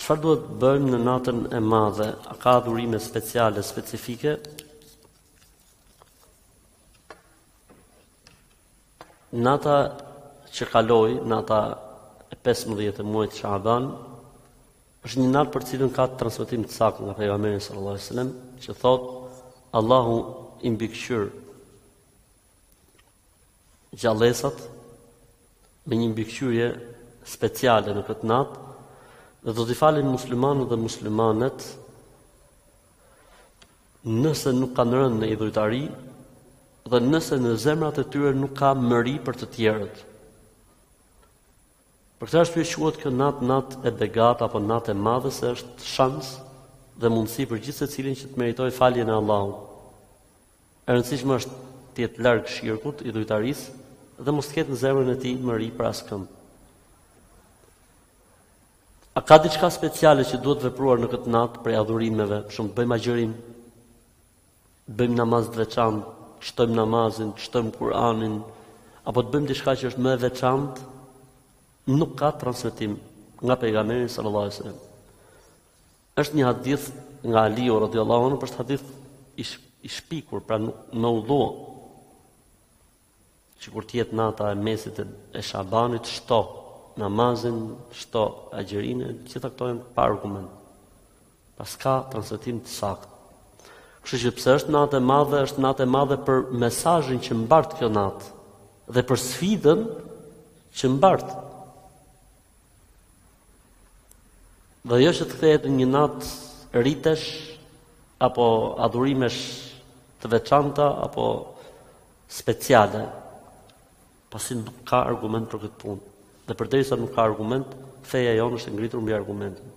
Çfarë duhet të bëjmë në natën e madhe? A ka adhurime speciale, specifike? Nata që kaloi, nata e 15 të muajit Shaban, Është një natë për cilën ka transmetim të saktë nga pejgamberi sallallahu alajhi wasallam që thotë Allahu i mbikëqyr gjallesat me një mbikëqyrje speciale në këtë natë dhe do t'i falë muslimanët dhe muslimanet nëse nuk kanë rënë në idhujtari dhe nëse në zemrat e tyre nuk ka mëri për të tjerët. Për këtë arsye quhet kjo natë natë e begatë apo natë e madhe se është shans dhe mundësi për gjithsecilin që të meritojë faljen e Allahut. E rëndësishme është të jetë larg shirkut, idhujtarisë dhe mos të ketë në zemrën e tij mëri për askënd. A ka diçka speciale që duhet vepruar në këtë natë prej adhurimeve, për shembull bëjmë agjërim të bëjmë namaz të veçantë, shtojmë namazin, shtojmë Kur'anin, apo të bëjmë diçka që është më e veçantë, nuk ka transmetim nga pejgamberi sallallahu alajhi wasallam. Është një hadith nga Aliu radhiyallahu anhu, por është hadith i shpikur, pra meudu. Që kur të jetë nata e mesit të Shabanit, shto namazin, shto agjërimin, gjitha këto janë pa argument. Pra s'ka transmetim të saktë. Kështu që pse është natë e madhe, është natë e madhe për mesazhin që mbart kjo natë dhe për sfidën që mbart. Dhe jo që të kthehet në një natë ritesh apo adhurimesh të veçanta apo speciale, pasi nuk ka argument për këtë punë. Dhe përderisa nuk ka argument, feja jonë është e ngritur mbi argumentin.